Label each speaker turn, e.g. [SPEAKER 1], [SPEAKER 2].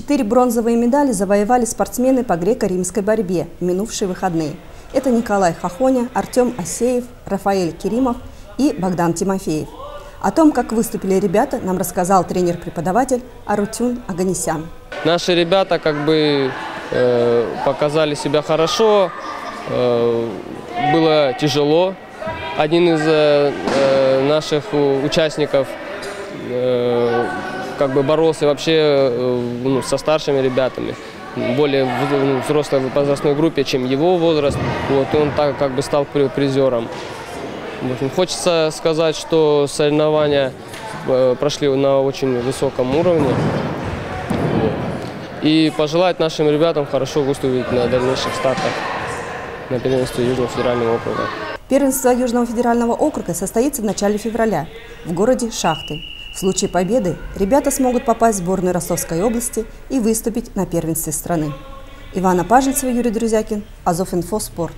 [SPEAKER 1] Четыре бронзовые медали завоевали спортсмены по греко-римской борьбе в минувшие выходные. Это Николай Хохоня, Артем Асеев, Рафаэль Керимов и Богдан Тимофеев. О том, как выступили ребята, нам рассказал тренер-преподаватель Арутюн Аганесян.
[SPEAKER 2] Наши ребята как бы э, показали себя хорошо, э, было тяжело. Один из э, э наших участников э, как бы боролся вообще э, ну, со старшими ребятами, более ну, взрослой возрастной группе, чем его возраст. Вот, и он так как бы стал призером. Хочется сказать, что соревнования э, прошли на очень высоком уровне. И пожелать нашим ребятам хорошо выступить на дальнейших стартах на первенстве Южного федерального округа.
[SPEAKER 1] Первенство Южного федерального округа состоится в начале февраля в городе Шахты. В случае победы ребята смогут попасть в сборную Ростовской области и выступить на первенстве страны. Ивана Пажельцева, Юрий Друзякин, Азов Инфо Спорт.